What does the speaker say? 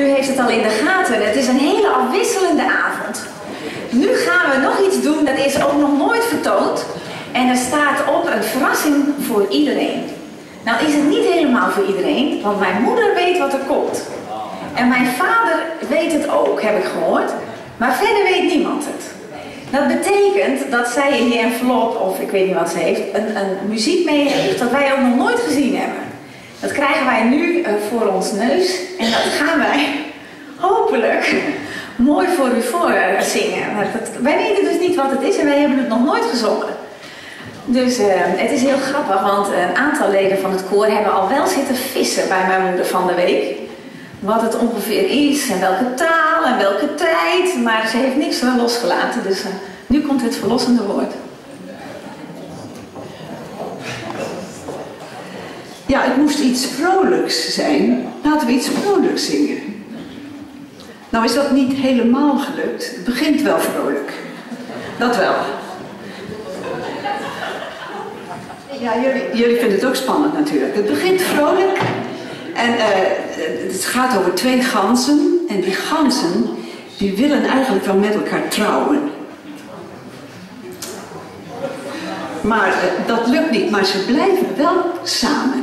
U heeft het al in de gaten. Het is een hele afwisselende avond. Nu gaan we nog iets doen dat is ook nog nooit vertoond. En er staat op een verrassing voor iedereen. Nou is het niet helemaal voor iedereen, want mijn moeder weet wat er komt. En mijn vader weet het ook, heb ik gehoord. Maar verder weet niemand het. Dat betekent dat zij in die envelop, of ik weet niet wat ze heeft, een, een muziek mee heeft dat wij ook nog nooit gezien hebben. Dat krijgen wij nu uh, voor ons neus en dat gaan wij hopelijk mooi voor u voor zingen. Dat, wij weten dus niet wat het is en wij hebben het nog nooit gezongen. Dus uh, het is heel grappig, want een aantal leden van het koor hebben al wel zitten vissen bij mijn moeder van de week. Wat het ongeveer is en welke taal en welke tijd. Maar ze heeft niks losgelaten, dus uh, nu komt het verlossende woord. Ja, het moest iets vrolijks zijn. Laten we iets vrolijks zingen. Nou is dat niet helemaal gelukt. Het begint wel vrolijk. Dat wel. Ja, jullie, jullie vinden het ook spannend natuurlijk. Het begint vrolijk. En uh, het gaat over twee ganzen. En die ganzen, die willen eigenlijk wel met elkaar trouwen. Maar uh, dat lukt niet, maar ze blijven wel samen.